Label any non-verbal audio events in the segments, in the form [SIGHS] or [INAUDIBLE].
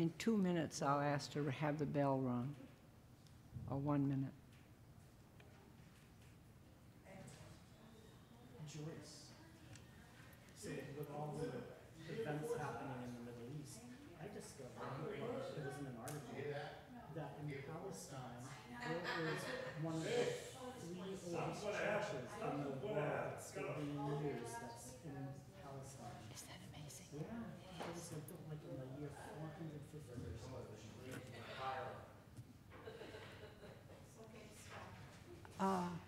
in two minutes, I'll ask to have the bell rung, or one minute. Joyce. So with all the events happening in the Middle East, I discovered, uh, it was in an article, that in Palestine, there is one of the three oldest churches in the world that's still being used, that's in Palestine. Is that amazing? Yeah, it was like built like in the year four hundred fifty or something. Uh,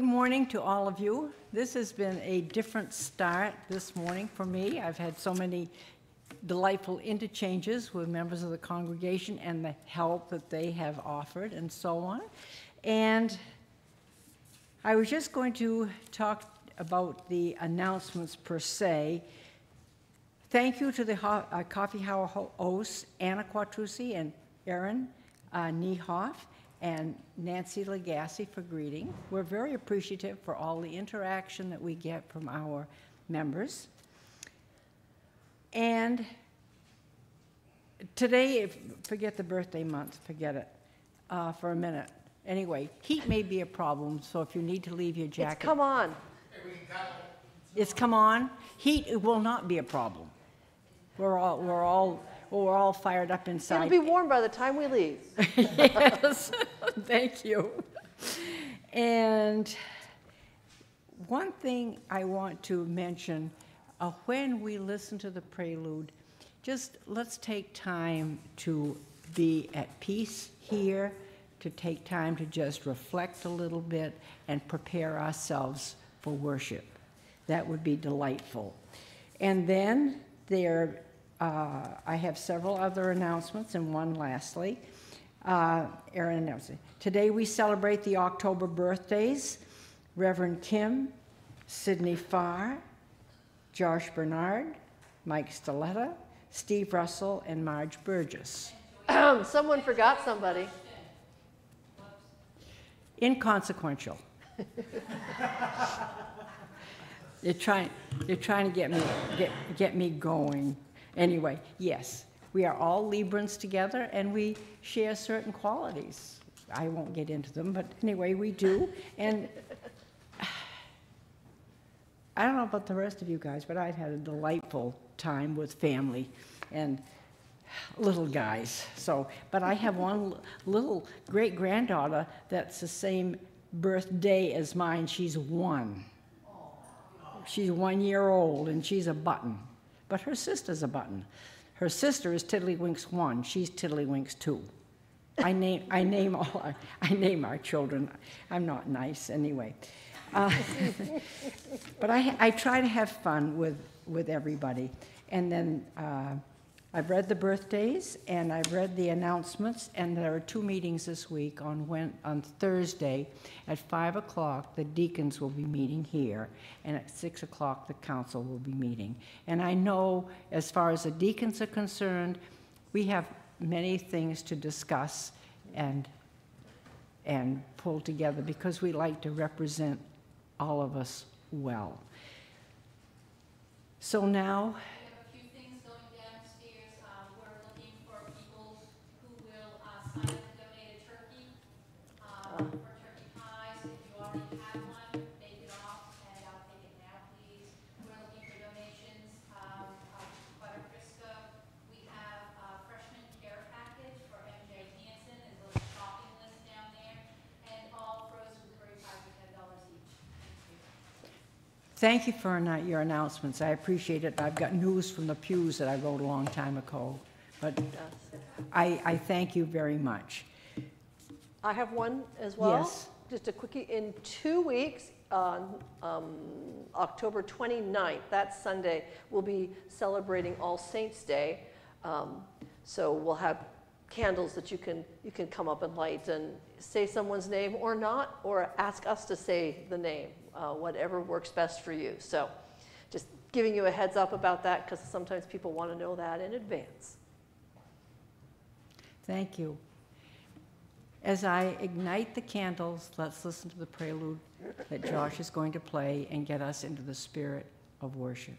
Good morning to all of you. This has been a different start this morning for me. I've had so many delightful interchanges with members of the congregation and the help that they have offered and so on. And I was just going to talk about the announcements per se. Thank you to the Ho- uh, Coffee Hour ho- hosts, Anna Quattrucci and Erin uh, Niehoff, and Nancy Legassi for greeting. We're very appreciative for all the interaction that we get from our members. And today, if, forget the birthday month, forget it uh, for a minute. Anyway, heat may be a problem, so if you need to leave your jacket. It's come on. It's come on. Heat it will not be a problem. We're all, we're all, we're all fired up inside. It'll be warm by the time we leave. [LAUGHS] yes, [LAUGHS] thank you. And one thing I want to mention uh, when we listen to the prelude, just let's take time to be at peace here, to take time to just reflect a little bit and prepare ourselves for worship. That would be delightful. And then there, uh, I have several other announcements, and one lastly. Uh, Erin announced. Today we celebrate the October birthdays Reverend Kim, Sidney Farr, Josh Bernard, Mike Stiletta, Steve Russell, and Marge Burgess. [CLEARS THROAT] Someone forgot somebody. Inconsequential. [LAUGHS] They're trying, they're trying to get me, get, get me going. Anyway, yes, we are all Librans together and we share certain qualities. I won't get into them, but anyway, we do. And [SIGHS] I don't know about the rest of you guys, but I've had a delightful time with family and little guys. So, but I have one little great granddaughter that's the same birthday as mine. She's one. She's one year old and she's a button, but her sister's a button. Her sister is Tiddlywinks one. She's Tiddlywinks two. I name I name all our, I name our children. I'm not nice anyway. Uh, [LAUGHS] but I, I try to have fun with, with everybody. And then uh, I've read the birthdays and I've read the announcements, and there are two meetings this week. On, when, on Thursday at 5 o'clock, the deacons will be meeting here, and at 6 o'clock, the council will be meeting. And I know, as far as the deacons are concerned, we have many things to discuss and and pull together because we like to represent all of us well. So now, Thank you for your announcements. I appreciate it. I've got news from the pews that I wrote a long time ago. But I, I thank you very much. I have one as well. Yes. Just a quickie. In two weeks, on um, October 29th, that Sunday, we'll be celebrating All Saints' Day. Um, so we'll have candles that you can you can come up and light and say someone's name or not, or ask us to say the name, uh, whatever works best for you. So just giving you a heads up about that because sometimes people want to know that in advance. Thank you. As I ignite the candles, let's listen to the prelude that Josh is going to play and get us into the spirit of worship.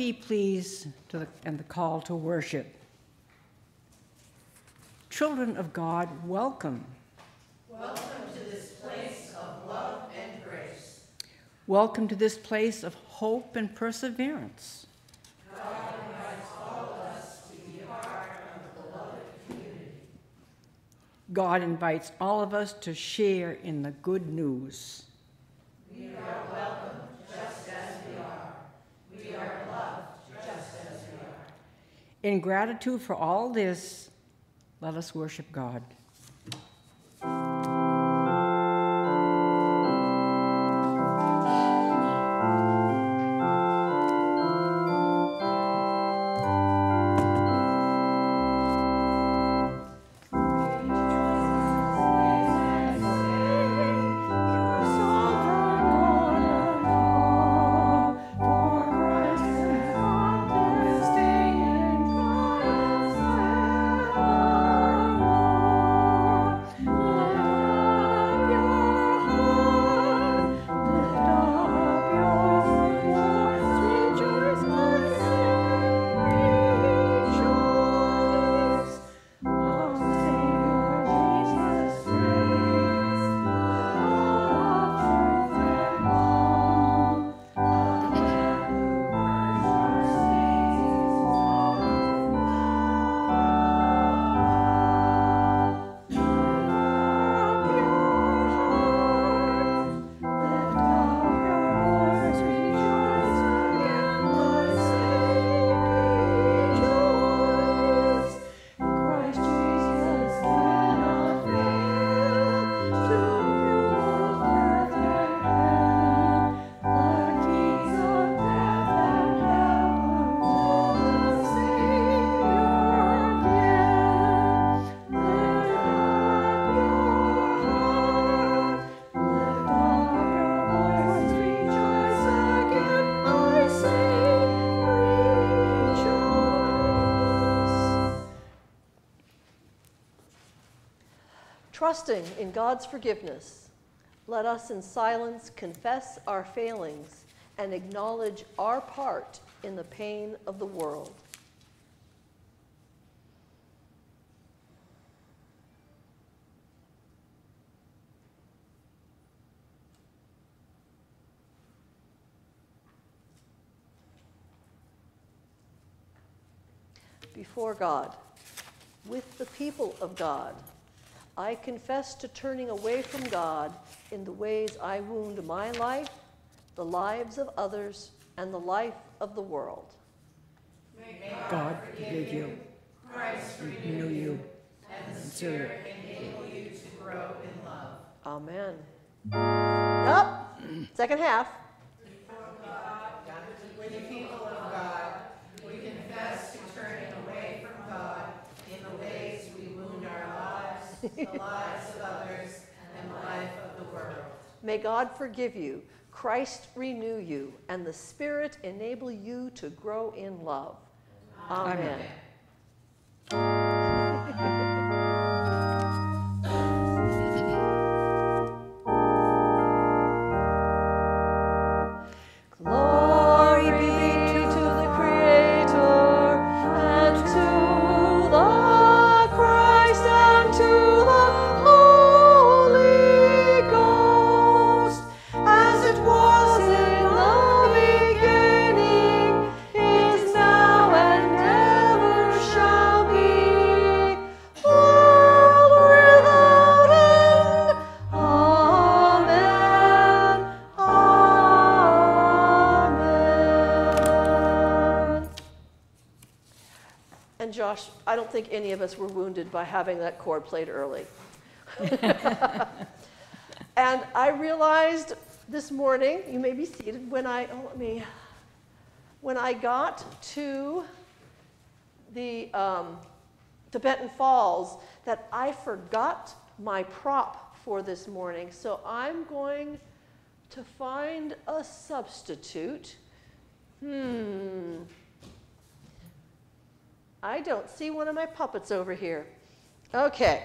Me, please, to the, and the call to worship. Children of God, welcome. Welcome to this place of love and grace. Welcome to this place of hope and perseverance. God invites all of us to share in the good news. In gratitude for all this, let us worship God. Trusting in God's forgiveness, let us in silence confess our failings and acknowledge our part in the pain of the world. Before God, with the people of God, I confess to turning away from God in the ways I wound my life, the lives of others, and the life of the world. God forgive you. Christ renew you. And the Spirit Amen. Up. Second half. with the people of God, we confess to turning away from God in the ways the lives of others, and the life of the world. May God forgive you, Christ renew you, and the Spirit enable you to grow in love. Amen. Glory by having that chord played early. [LAUGHS] and I realized this morning, you may be seated, when I, oh, let me, when I got to the um, to Benton Falls, that I forgot my prop for this morning. So I'm going to find a substitute. Hmm. I don't see one of my puppets over here. Okay.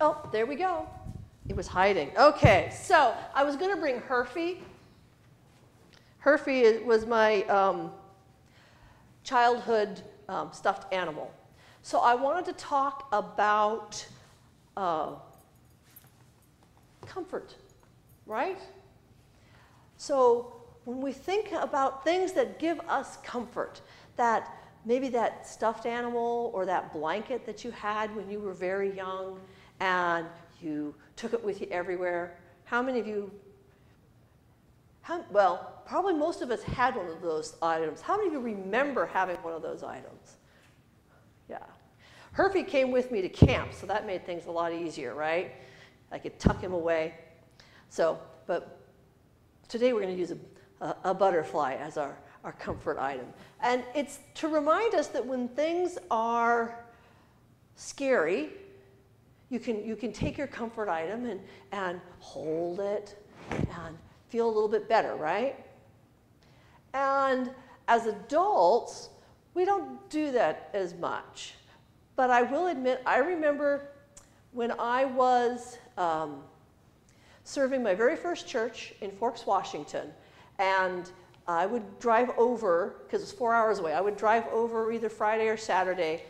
Oh, there we go. It was hiding. Okay, so I was going to bring Herfy. Herfy was my um, childhood um, stuffed animal. So I wanted to talk about uh, comfort, right? So when we think about things that give us comfort, that maybe that stuffed animal or that blanket that you had when you were very young and you took it with you everywhere, how many of you how, well, probably most of us had one of those items. How many of you remember having one of those items? Yeah. Herfy came with me to camp, so that made things a lot easier, right? I could tuck him away. So, but today we're going to use a, a, a butterfly as our, our comfort item. And it's to remind us that when things are scary, you can, you can take your comfort item and, and hold it and feel a little bit better, right? And as adults, we don't do that as much. But I will admit, I remember when I was um, serving my very first church in Forks, Washington, and I would drive over, because it's four hours away, I would drive over either Friday or Saturday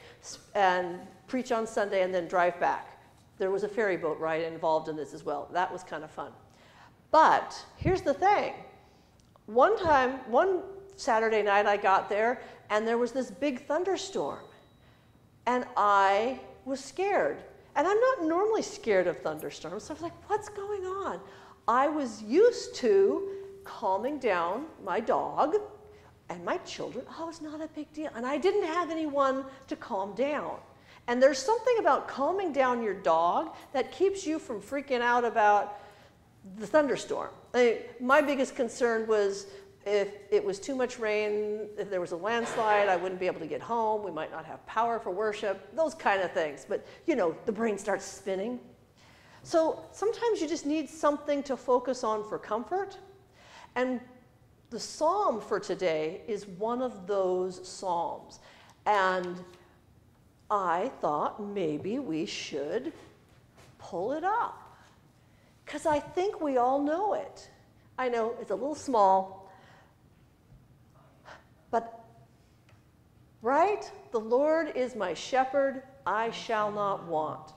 and preach on Sunday and then drive back. There was a ferry boat ride involved in this as well. That was kind of fun. But here's the thing one time, one Saturday night, I got there and there was this big thunderstorm. And I was scared. And I'm not normally scared of thunderstorms. So I was like, what's going on? I was used to calming down my dog and my children. Oh, it's not a big deal. And I didn't have anyone to calm down. And there's something about calming down your dog that keeps you from freaking out about the thunderstorm. I my biggest concern was if it was too much rain, if there was a landslide, I wouldn't be able to get home. We might not have power for worship, those kind of things. But you know, the brain starts spinning. So sometimes you just need something to focus on for comfort. And the psalm for today is one of those psalms. And I thought maybe we should pull it up because I think we all know it. I know it's a little small, but right? The Lord is my shepherd, I shall not want.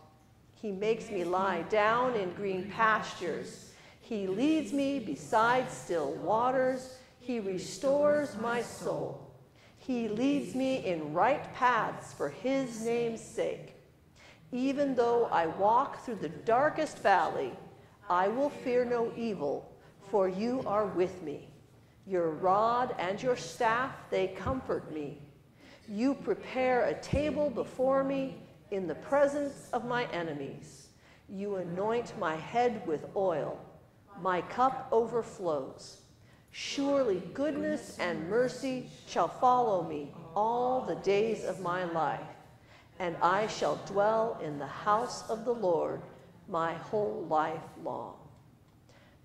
He makes me lie down in green pastures. He leads me beside still waters. He restores my soul. He leads me in right paths for his name's sake. Even though I walk through the darkest valley, I will fear no evil, for you are with me. Your rod and your staff, they comfort me. You prepare a table before me in the presence of my enemies. You anoint my head with oil. My cup overflows. Surely goodness and mercy shall follow me all the days of my life, and I shall dwell in the house of the Lord my whole life long.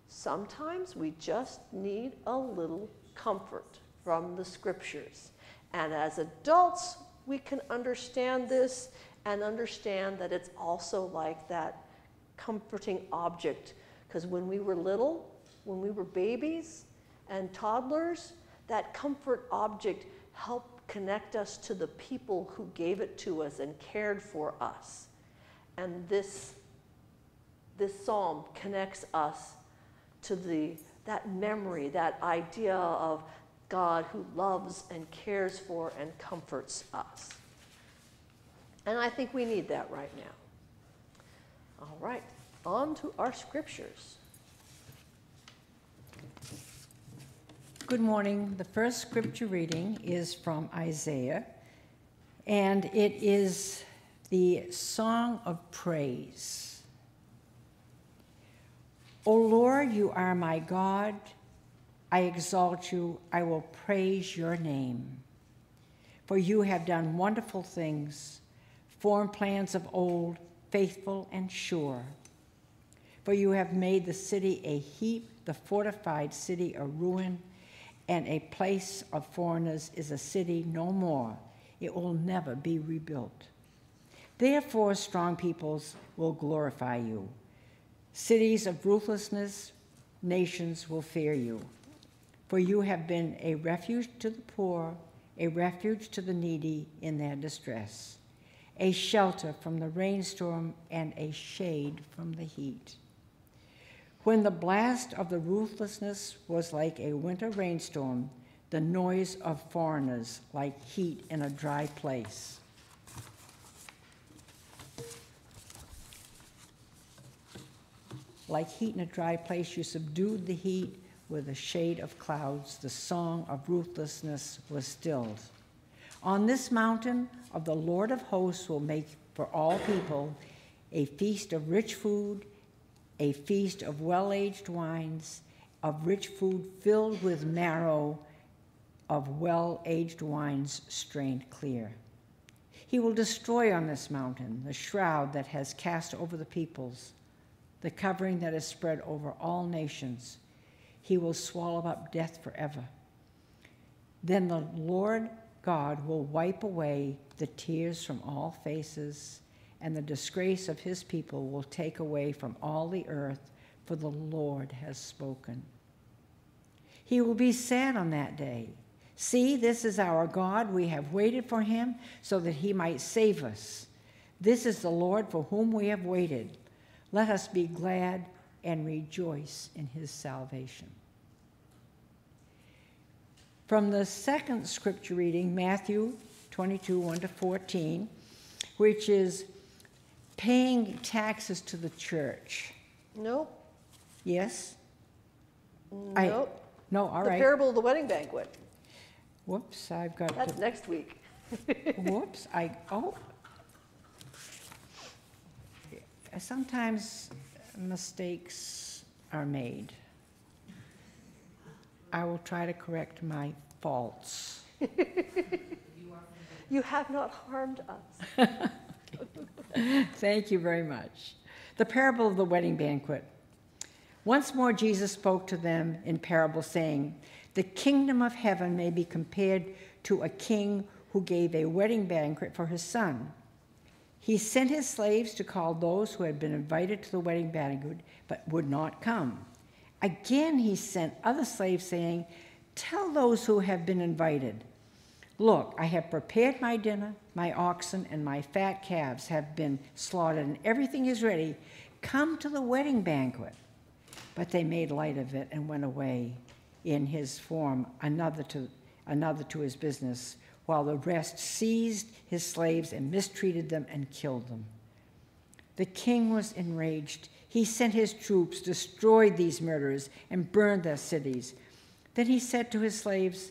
Sometimes we just need a little comfort from the scriptures. And as adults, we can understand this and understand that it's also like that comforting object. Because when we were little, when we were babies and toddlers, that comfort object helped connect us to the people who gave it to us and cared for us. And this, this psalm connects us to the, that memory, that idea of God who loves and cares for and comforts us. And I think we need that right now. All right, on to our scriptures. Good morning. The first scripture reading is from Isaiah, and it is the Song of Praise. O Lord, you are my God. I exalt you. I will praise your name. For you have done wonderful things, formed plans of old, faithful and sure. For you have made the city a heap, the fortified city a ruin and a place of foreigners is a city no more. It will never be rebuilt. Therefore, strong peoples will glorify you. Cities of ruthlessness, nations will fear you. For you have been a refuge to the poor, a refuge to the needy in their distress, a shelter from the rainstorm, and a shade from the heat. When the blast of the ruthlessness was like a winter rainstorm, the noise of foreigners like heat in a dry place. Like heat in a dry place, you subdued the heat with a shade of clouds. The song of ruthlessness was stilled. On this mountain of the Lord of hosts will make for all people a feast of rich food a feast of well aged wines, of rich food filled with marrow, of well aged wines strained clear. He will destroy on this mountain the shroud that has cast over the peoples, the covering that is spread over all nations. He will swallow up death forever. Then the Lord God will wipe away the tears from all faces and the disgrace of his people will take away from all the earth, for the Lord has spoken. He will be sad on that day. See, this is our God. We have waited for him so that he might save us. This is the Lord for whom we have waited. Let us be glad and rejoice in his salvation. From the second scripture reading, Matthew 22 1 to 14, which is paying taxes to the church. Nope. Yes? I- Nope. No, all the right. parable of the wedding banquet. Whoops, I've got That's next week. [LAUGHS] whoops, I, oh. Sometimes mistakes are made. I will try to correct my faults. [LAUGHS] You have not harmed us. [LAUGHS] [LAUGHS] Thank you very much. The parable of the wedding banquet. Once more, Jesus spoke to them in parable, saying, The kingdom of heaven may be compared to a king who gave a wedding banquet for his son. He sent his slaves to call those who had been invited to the wedding banquet but would not come. Again, he sent other slaves, saying, Tell those who have been invited, Look, I have prepared my dinner, my oxen and my fat calves have been slaughtered, and everything is ready. Come to the wedding banquet. But they made light of it and went away in his form, another to, another to his business, while the rest seized his slaves and mistreated them and killed them. The king was enraged. He sent his troops, destroyed these murderers, and burned their cities. Then he said to his slaves,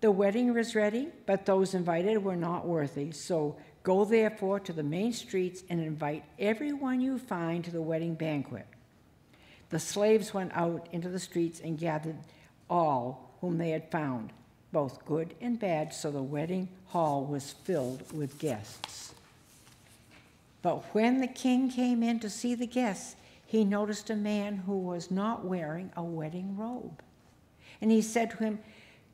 The wedding was ready, but those invited were not worthy. So go therefore to the main streets and invite everyone you find to the wedding banquet. The slaves went out into the streets and gathered all whom they had found, both good and bad, so the wedding hall was filled with guests. But when the king came in to see the guests, he noticed a man who was not wearing a wedding robe. And he said to him,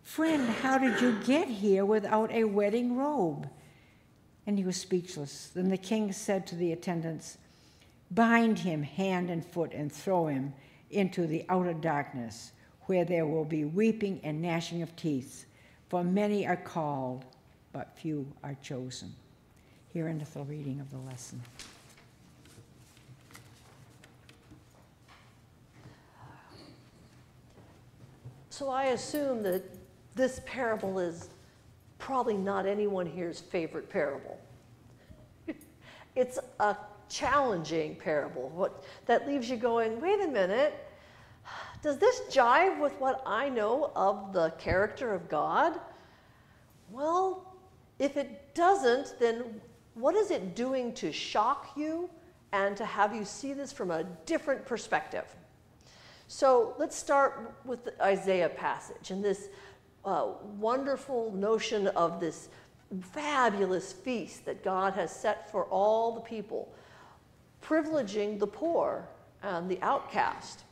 Friend, how did you get here without a wedding robe? And he was speechless. Then the king said to the attendants, Bind him hand and foot and throw him into the outer darkness, where there will be weeping and gnashing of teeth. For many are called, but few are chosen. Here endeth the reading of the lesson. So I assume that this parable is probably not anyone here's favorite parable. [LAUGHS] it's a challenging parable what, that leaves you going, wait a minute, does this jive with what I know of the character of God? Well, if it doesn't, then what is it doing to shock you and to have you see this from a different perspective? So let's start with the Isaiah passage and this uh, wonderful notion of this fabulous feast that God has set for all the people, privileging the poor and the outcast.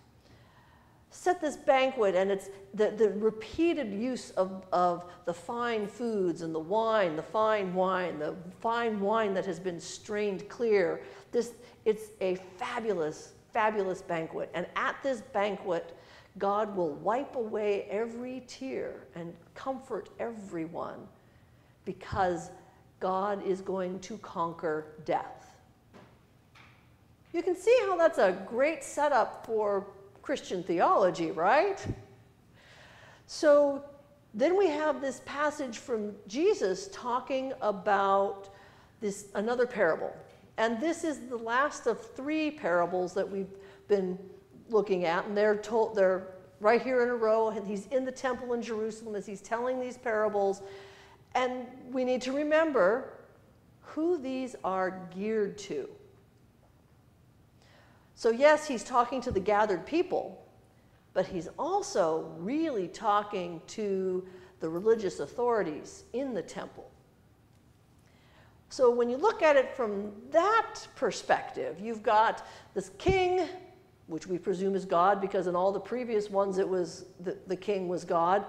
Set this banquet, and it's the, the repeated use of, of the fine foods and the wine, the fine wine, the fine wine that has been strained clear. This, it's a fabulous fabulous banquet. And at this banquet, God will wipe away every tear and comfort everyone because God is going to conquer death. You can see how that's a great setup for Christian theology, right? So then we have this passage from Jesus talking about this another parable and this is the last of three parables that we've been looking at, and they're told they're right here in a row. And he's in the temple in Jerusalem as he's telling these parables, and we need to remember who these are geared to. So yes, he's talking to the gathered people, but he's also really talking to the religious authorities in the temple. So when you look at it from that perspective, you've got this king, which we presume is God, because in all the previous ones it was the, the king was God,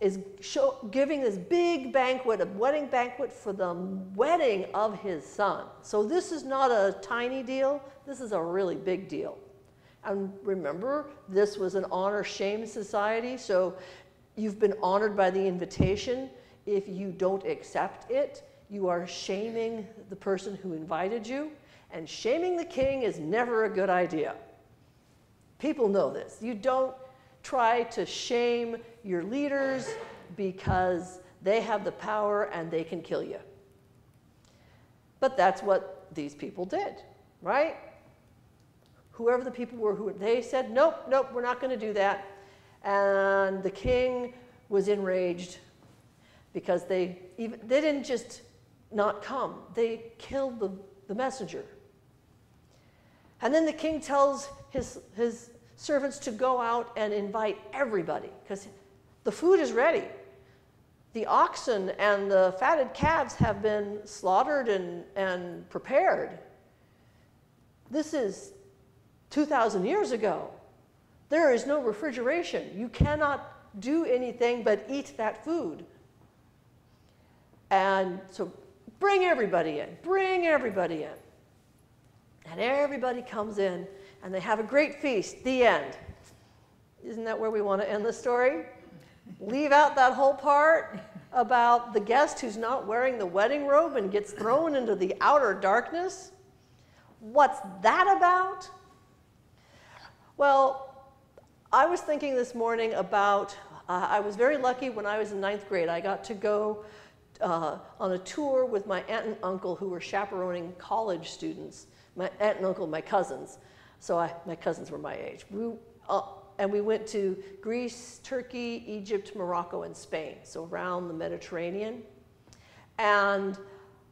is show, giving this big banquet, a wedding banquet for the wedding of his son. So this is not a tiny deal, this is a really big deal. And remember, this was an honor shame society, so you've been honored by the invitation. If you don't accept it, you are shaming the person who invited you, and shaming the king is never a good idea. People know this. You don't try to shame your leaders because they have the power and they can kill you. But that's what these people did, right? Whoever the people were, who they said, nope, nope, we're not going to do that. And the king was enraged because they even they didn't just not come. They killed the, the messenger. And then the king tells his, his servants to go out and invite everybody because the food is ready. The oxen and the fatted calves have been slaughtered and, and prepared. This is 2,000 years ago. There is no refrigeration. You cannot do anything but eat that food. And so Bring everybody in. Bring everybody in. And everybody comes in and they have a great feast. The end. Isn't that where we want to end the story? Leave out that whole part about the guest who's not wearing the wedding robe and gets thrown into the outer darkness. What's that about? Well, I was thinking this morning about, uh, I was very lucky when I was in ninth grade. I got to go uh, on a tour with my aunt and uncle who were chaperoning college students. My aunt and uncle, my cousins. So I, my cousins were my age. We, uh, and we went to Greece, Turkey, Egypt, Morocco, and Spain, so around the Mediterranean. And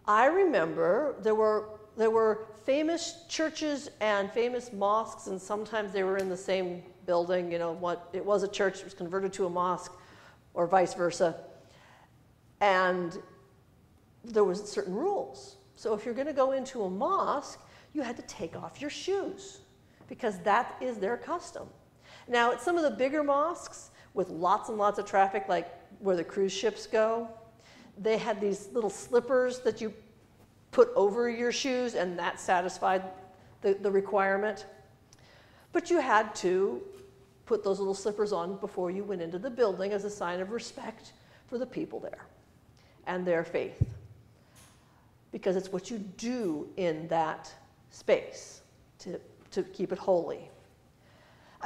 I remember there were, there were famous churches and famous mosques, and sometimes they were in the same building. You know, what it was a church, it was converted to a mosque, or vice versa. And there was certain rules. So if you're going to go into a mosque, you had to take off your shoes because that is their custom. Now, at some of the bigger mosques with lots and lots of traffic, like where the cruise ships go, they had these little slippers that you put over your shoes, and that satisfied the, the requirement. But you had to put those little slippers on before you went into the building as a sign of respect for the people there and their faith. Because it's what you do in that space to, to keep it holy.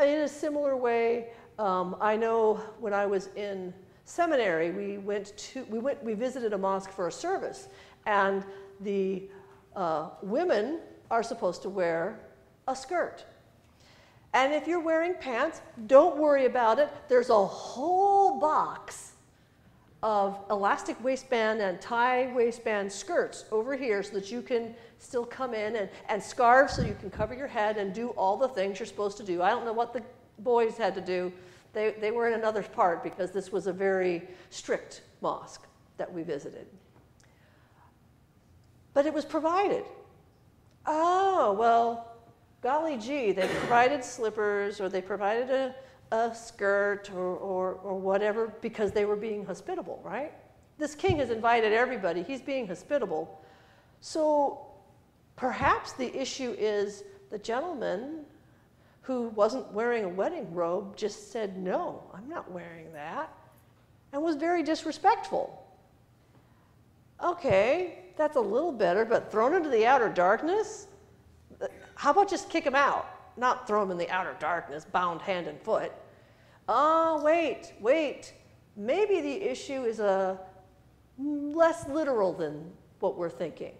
In a similar way, um, I know when I was in seminary, we went to we went we visited a mosque for a service, and the uh, women are supposed to wear a skirt. And if you're wearing pants, don't worry about it. There's a whole box of elastic waistband and tie waistband skirts over here so that you can still come in and, and scarves so you can cover your head and do all the things you're supposed to do. I don't know what the boys had to do. They, they were in another part because this was a very strict mosque that we visited. But it was provided. Oh, well, golly gee, they provided slippers or they provided a, a skirt or, or, or whatever because they were being hospitable, right? This king has invited everybody, he's being hospitable. So perhaps the issue is the gentleman who wasn't wearing a wedding robe just said, No, I'm not wearing that, and was very disrespectful. Okay, that's a little better, but thrown into the outer darkness? Uh, how about just kick him out? Not throw him in the outer darkness, bound hand and foot. Oh, wait, wait. Maybe the issue is a less literal than what we're thinking.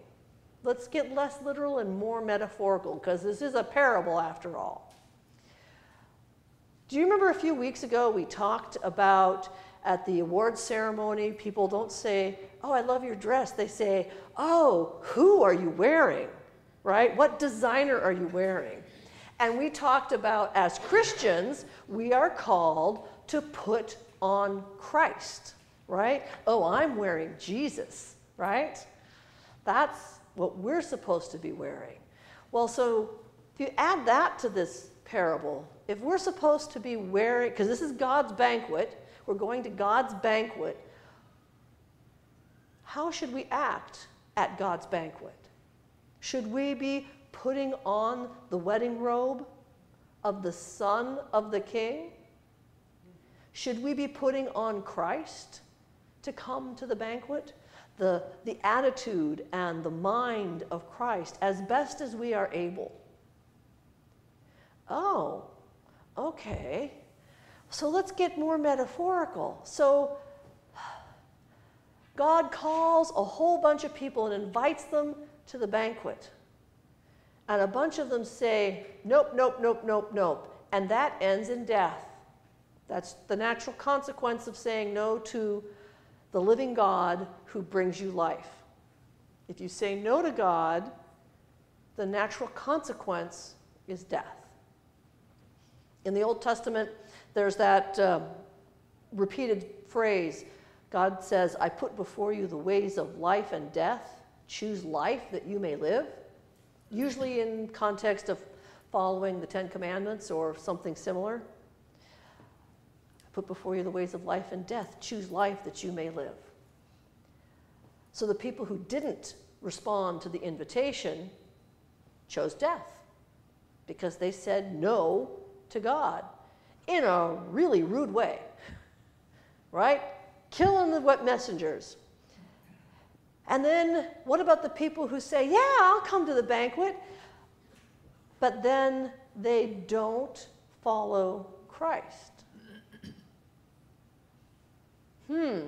Let's get less literal and more metaphorical because this is a parable after all. Do you remember a few weeks ago we talked about at the award ceremony, people don't say, Oh, I love your dress. They say, Oh, who are you wearing? Right? What designer are you wearing? And we talked about as Christians, we are called to put on Christ, right? Oh, I'm wearing Jesus, right? That's what we're supposed to be wearing. Well, so if you add that to this parable, if we're supposed to be wearing, because this is God's banquet, we're going to God's banquet, how should we act at God's banquet? Should we be putting on the wedding robe of the son of the king? Should we be putting on Christ to come to the banquet? The, the attitude and the mind of Christ as best as we are able. Oh, okay. So let's get more metaphorical. So God calls a whole bunch of people and invites them to the banquet. And a bunch of them say, nope, nope, nope, nope, nope. And that ends in death. That's the natural consequence of saying no to the living God who brings you life. If you say no to God, the natural consequence is death. In the Old Testament, there's that uh, repeated phrase God says, I put before you the ways of life and death. Choose life that you may live. Usually in context of following the Ten Commandments or something similar. Put before you the ways of life and death. Choose life that you may live. So the people who didn't respond to the invitation chose death because they said no to God in a really rude way, [LAUGHS] right? Killing the messengers. And then what about the people who say, Yeah, I'll come to the banquet, but then they don't follow Christ? Hmm.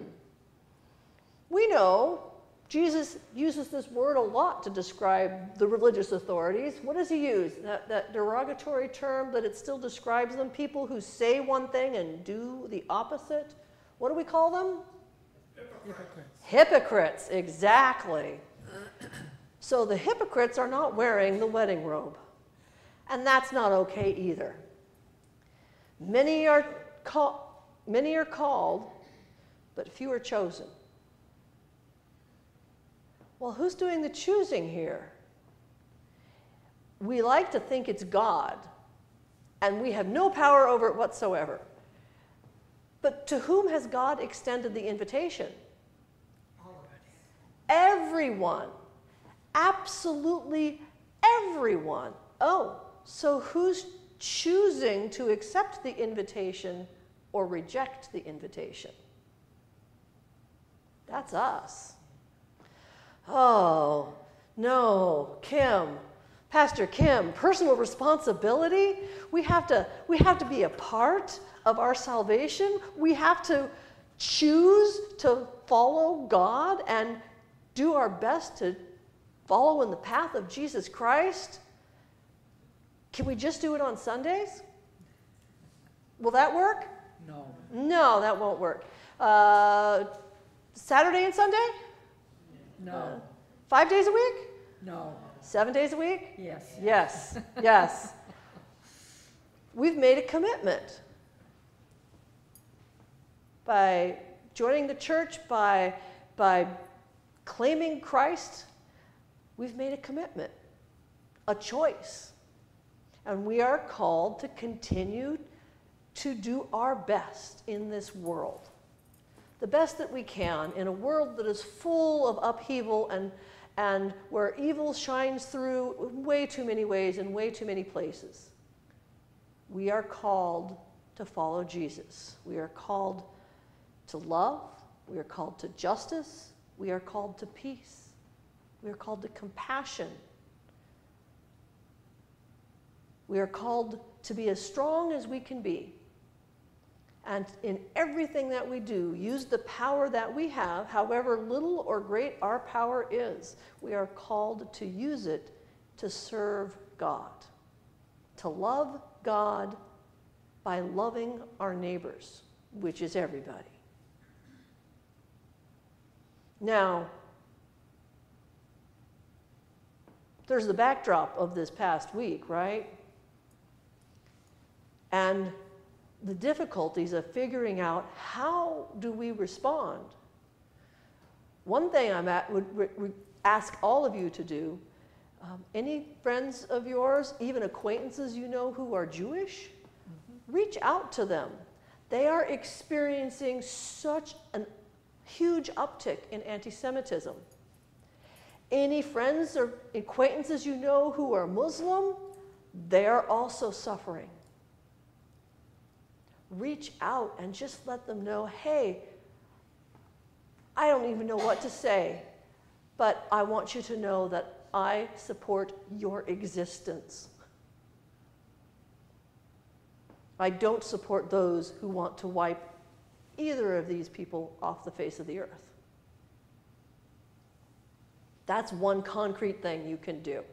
We know Jesus uses this word a lot to describe the religious authorities. What does he use? That, that derogatory term that it still describes them? People who say one thing and do the opposite? What do we call them? Hypocrites. Hypocrites, exactly. So the hypocrites are not wearing the wedding robe. And that's not okay either. Many are, call, many are called, but few are chosen. Well, who's doing the choosing here? We like to think it's God, and we have no power over it whatsoever. But to whom has God extended the invitation? Everyone. Absolutely everyone. Oh, so who's choosing to accept the invitation or reject the invitation? That's us. Oh, no, Kim, Pastor Kim, personal responsibility. We have to we have to be a part of our salvation. We have to choose to follow God and do our best to follow in the path of Jesus Christ. Can we just do it on Sundays? Will that work? No. No, that won't work. Uh, Saturday and Sunday? No. Five days a week? No. Seven days a week? Yes. Yes, yes. [LAUGHS] We've made a commitment by joining the church, by, by claiming Christ. We've made a commitment, a choice. And we are called to continue to do our best in this world. The best that we can in a world that is full of upheaval and, and where evil shines through way too many ways in way too many places. We are called to follow Jesus. We are called to love. We are called to justice. We are called to peace. We are called to compassion. We are called to be as strong as we can be. And in everything that we do, use the power that we have, however little or great our power is. We are called to use it to serve God, to love God by loving our neighbors, which is everybody. Now, there's the backdrop of this past week, right? And the difficulties of figuring out how do we respond. One thing I at, would re- re- ask all of you to do, um, any friends of yours, even acquaintances you know who are Jewish, reach out to them. They are experiencing such a huge uptick in anti Semitism. Any friends or acquaintances you know who are Muslim, they are also suffering reach out and just let them know hey, I don't even know what to say, but I want you to know that I support your existence. I don't support those who want to wipe either of these people off the face of the earth. That's one concrete thing you can do.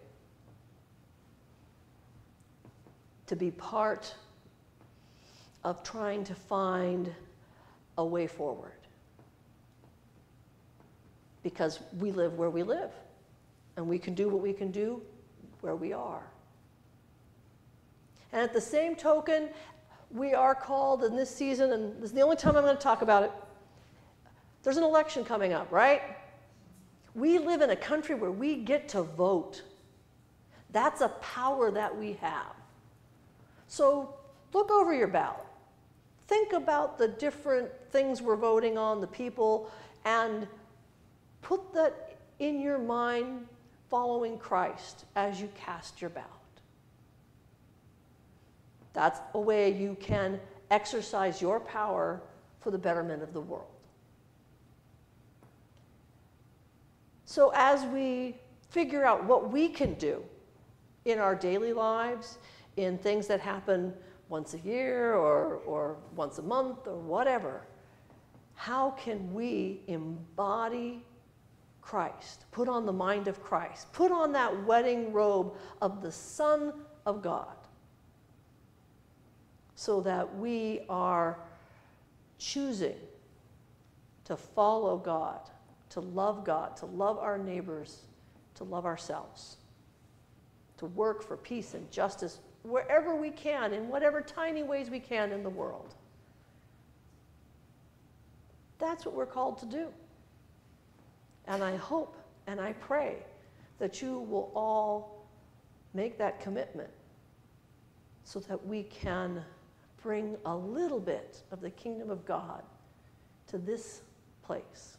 To be part of trying to find a way forward. Because we live where we live, and we can do what we can do where we are. And at the same token, we are called in this season, and this is the only time I'm going to talk about it. There's an election coming up, right? We live in a country where we get to vote. That's a power that we have. So look over your ballot think about the different things we're voting on, the people, and put that in your mind following Christ as you cast your ballot. That's a way you can exercise your power for the betterment of the world. So, as we figure out what we can do in our daily lives, in things that happen once a year or, or once a month or whatever, how can we embody Christ, put on the mind of Christ, put on that wedding robe of the Son of God, so that we are choosing to follow God, to love God, to love our neighbors, to love ourselves, to work for peace and justice wherever we can, in whatever tiny ways we can in the world. That's what we're called to do. And I hope And I pray that you will all make that commitment so that we can bring a little bit of the kingdom of God to this place.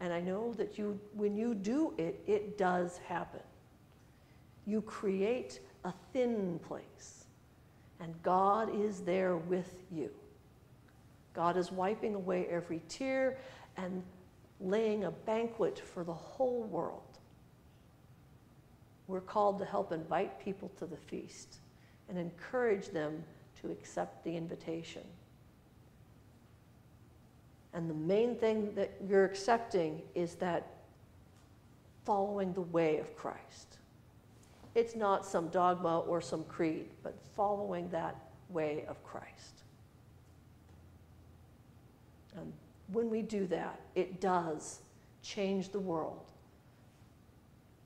And I know that you, when you do it, it does happen. You create a thin place, and God is there with you. God is wiping away every tear and laying a banquet for the whole world. We're called to help invite people to the feast and encourage them to accept the invitation. And the main thing that you're accepting is that following the way of Christ. It's not some dogma or some creed, but following that way of Christ. And when we do that, it does change the world.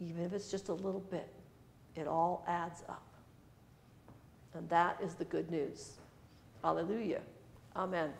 Even if it's just a little bit, it all adds up. And that is the good news. Hallelujah. Amen.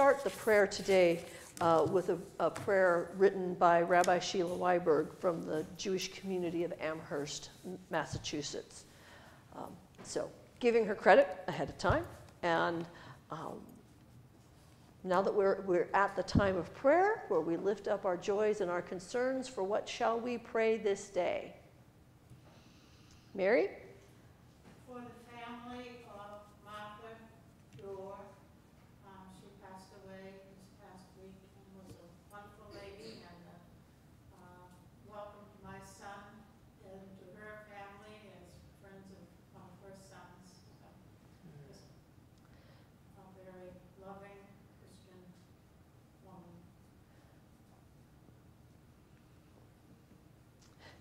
Start the prayer today uh, with a, a prayer written by Rabbi Sheila Weinberg from the Jewish community of Amherst, Massachusetts. Um, so, giving her credit ahead of time. And um, now that we're, we're at the time of prayer, where we lift up our joys and our concerns, for what shall we pray this day? Mary? For the family of Martha um, she passed away this past week and was a wonderful lady and, uh, uh, welcomed my son into her family as friends of one of her sons. So, just A very loving Christian woman.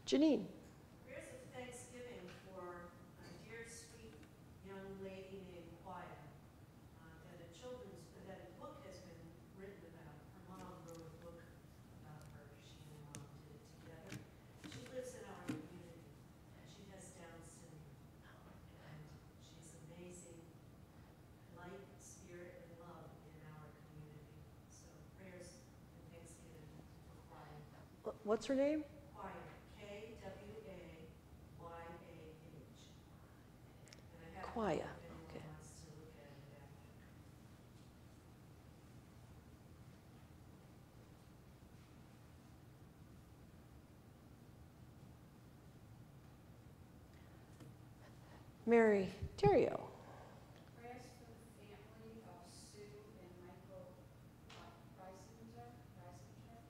Janine? Prayers of thanksgiving for a dear, sweet young lady named Kwayah, uh, that a children's, that a book has been written about. Her mom wrote a book about her. She and her mom did it together. She lives in our community. She has Down syndrome. And she's amazing light, spirit, and love in our community. So prayers and thanksgiving for Kwayah. What's her name? Kwayah, K W A Y A H. And I have. it Quia, if anyone okay. wants to look at it after. Mary Terrio. Prayers for the family of Sue and Michael Reisinger, Reisinger.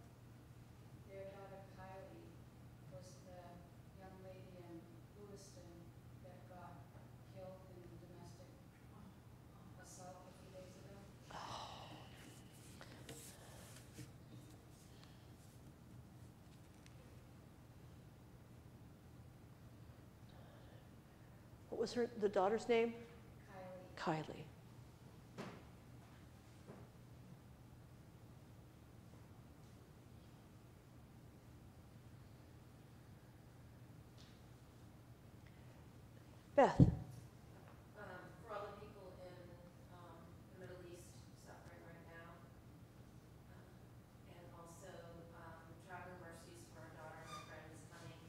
Their daughter Kylie was the young lady in Lewiston that got killed in domestic assault a few days ago. What was her, the daughter's name? Kylie. Kylie. Beth, Um, for all the people in, um, the Middle East suffering right now. Um, And also, um, traveling mercies for our daughter and her friends coming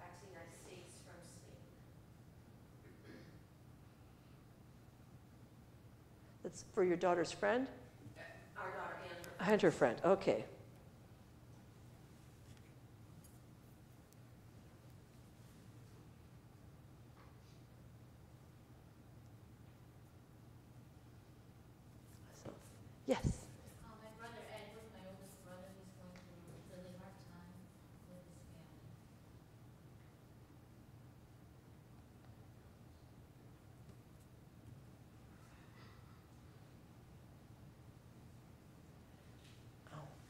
back to the United States from Spain. That's for your daughter's friend Our daughter and her. and her friend. Okay. So, yes. Uh, my brother Edward, my oldest brother, he's going through a really hard time with his family.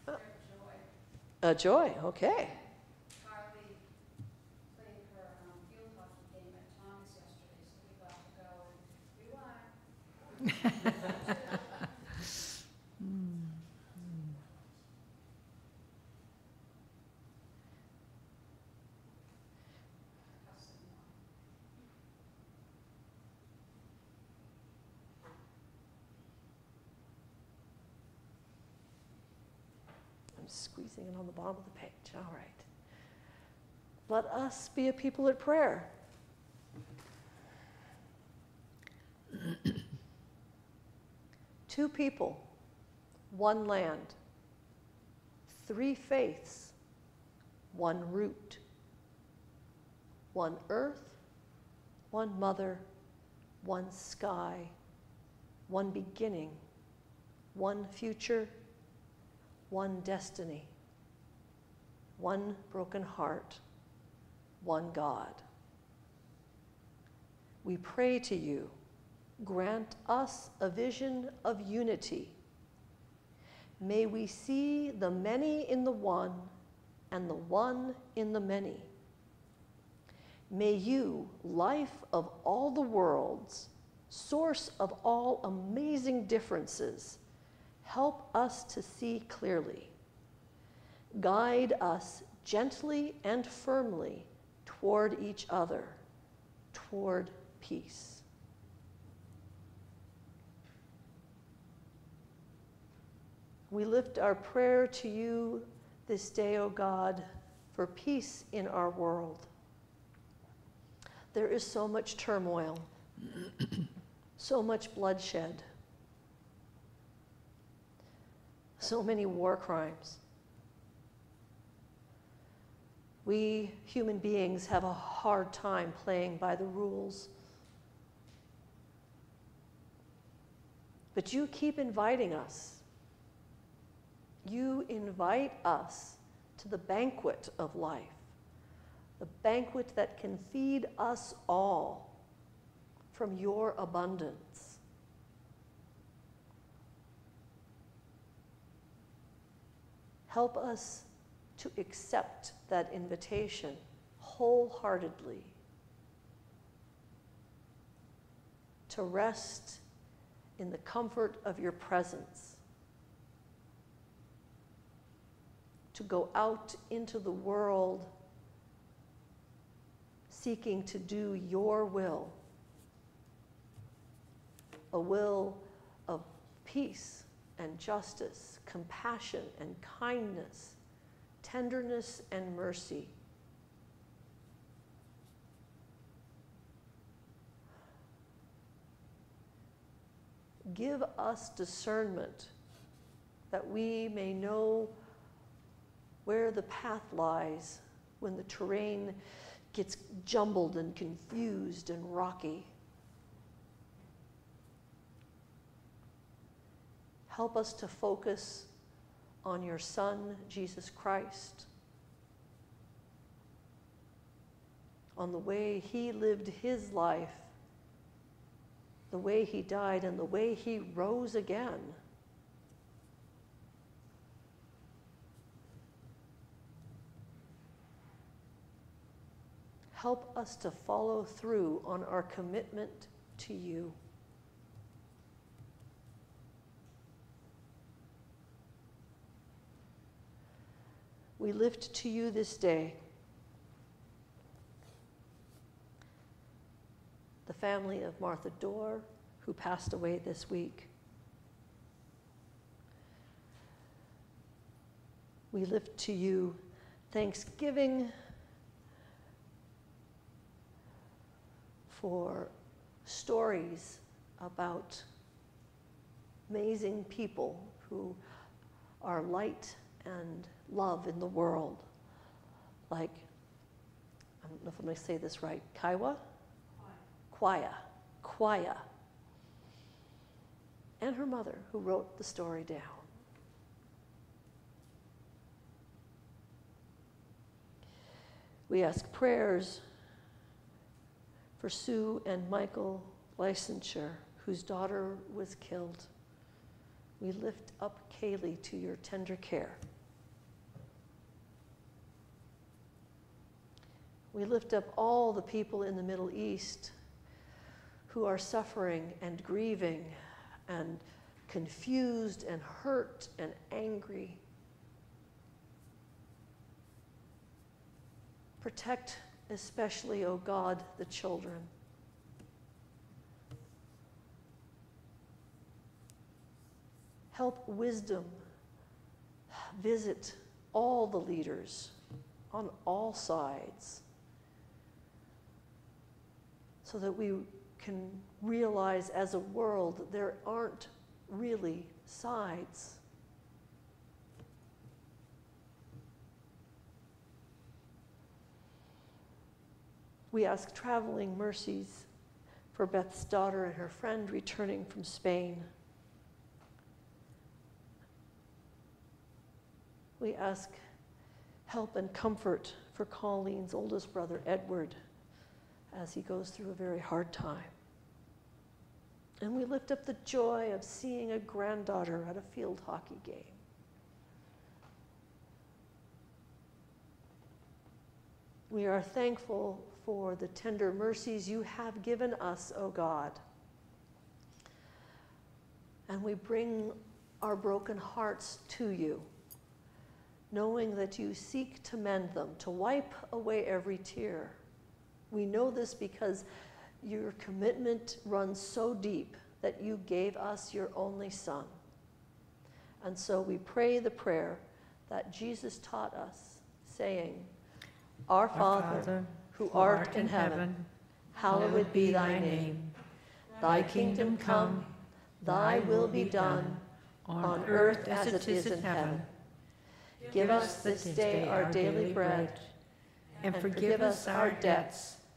Oh. Uh, Joy, okay. Carly played her um, field hockey game at Thomas yesterday, so we got to go and we won. Cousin won. I'm it on the bottom of the page. All right. Let us be a people at prayer. [CLEARS THROAT] Two people, one land, three faiths, one root, one earth, one mother, one sky, one beginning, one future, one destiny, one broken heart, one God. We pray to you, grant us a vision of unity. May we see the many in the one and the one in the many. May you, life of all the worlds, source of all amazing differences, help us to see clearly. Guide us gently and firmly toward each other, toward peace. We lift our prayer to you this day, O God, for peace in our world. There is so much turmoil, [CLEARS THROAT] so much bloodshed, so many war crimes. We human beings have a hard time playing by the rules. But you keep inviting us. You invite us to the banquet of life, the banquet that can feed us all from your abundance. Help us to accept that invitation wholeheartedly, to rest in the comfort of your presence, to go out into the world seeking to do your will, a will of peace and justice, compassion and kindness, tenderness and mercy. Give us discernment that we may know where the path lies when the terrain gets jumbled and confused and rocky. Help us to focus on your Son, Jesus Christ, on the way he lived his life, the way he died, and the way he rose again. help us to follow through on our commitment to you. We lift to you this day the family of Martha Dorr, who passed away this week. We lift to you thanksgiving for stories about amazing people who are light and love in the world. Like, I don't know if I'm going to say this right, Kaiwa? Kwayah. Kwayah. And her mother, who wrote the story down. We ask prayers for Sue and Michael Licensure, whose daughter was killed. We lift up Kaylee to your tender care. We lift up all the people in the Middle East who are suffering and grieving and confused and hurt and angry. Protect especially, O oh God, the children. Help wisdom visit all the leaders on all sides so that we can realize as a world that there aren't really sides. We ask traveling mercies for Beth's daughter and her friend returning from Spain. We ask help and comfort for Colleen's oldest brother, Edward, as he goes through a very hard time. And we lift up the joy of seeing a granddaughter at a field hockey game. We are thankful for the tender mercies you have given us, O God. And we bring our broken hearts to you, knowing that you seek to mend them, to wipe away every tear. We know this because your commitment runs so deep that you gave us your only Son. And so we pray the prayer that Jesus taught us, saying, Our Father, who art in heaven, hallowed be thy name. Thy kingdom come, thy will be done, on earth as it is in heaven. Give us this day our daily bread, and forgive us our debts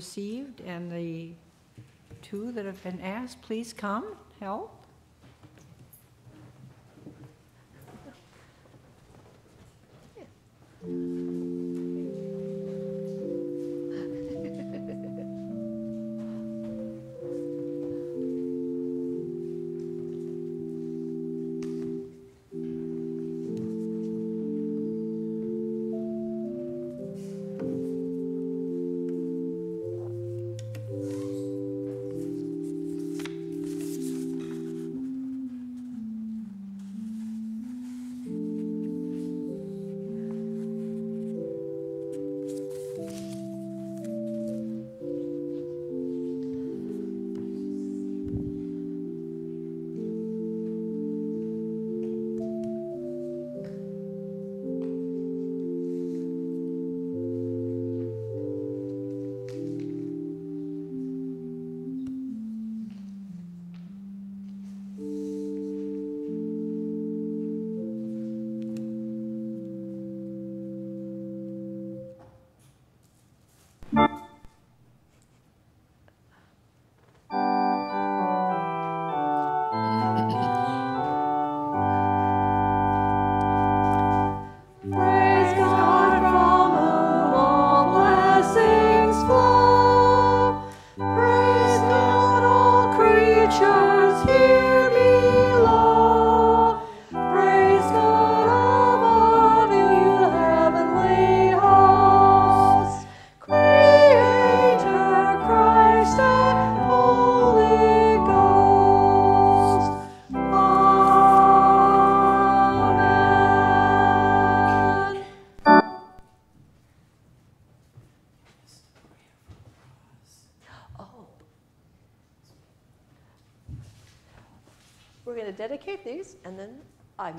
Received, and the two that have been asked, please come, help.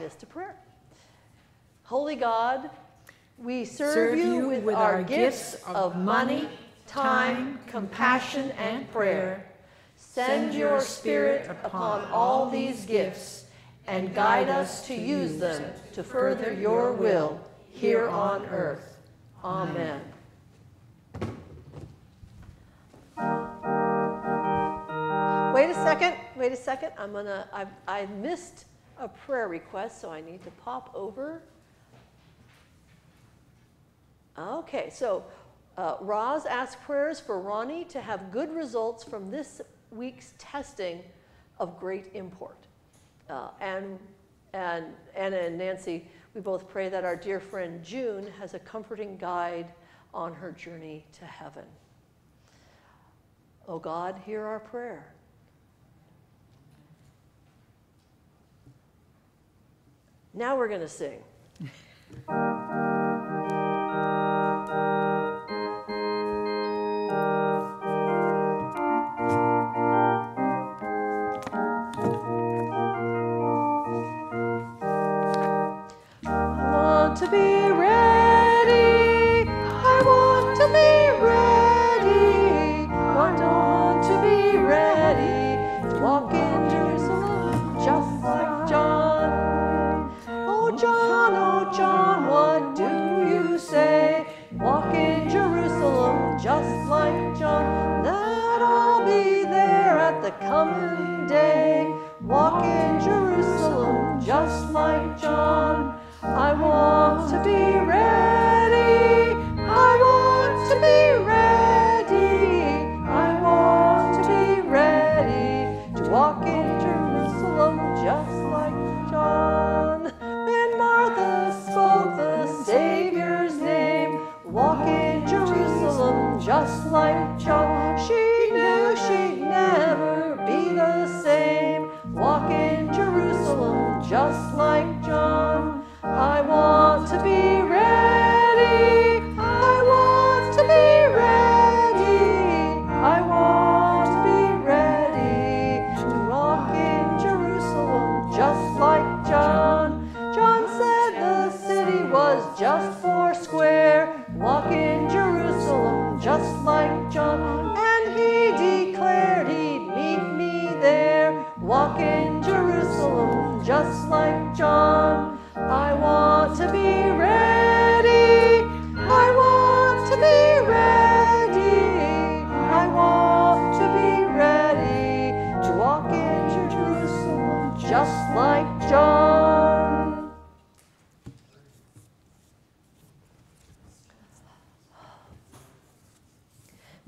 I to prayer. Holy God, we serve, you with, our gifts of money, time, compassion, and prayer. Send your Spirit upon all these gifts and guide us to use them to further your will here on earth. Amen. Wait a second, wait a second. I'm gonna, I, I missed a prayer request, so I need to pop over. Okay, so uh, Roz asked prayers for Ronnie to have good results from this week's testing of great import. Uh, and, and Anna and Nancy, we both pray that our dear friend June has a comforting guide on her journey to heaven. Oh God, hear our prayer. Now we're going to sing.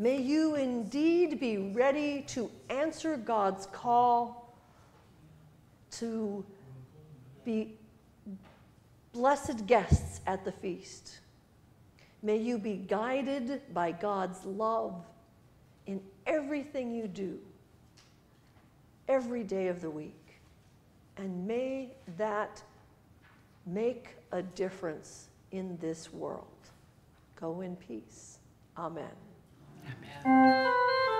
May you indeed be ready to answer God's call to be blessed guests at the feast. May you be guided by God's love in everything you do, every day of the week. And may that make a difference in this world. Go in peace. Amen. Amen.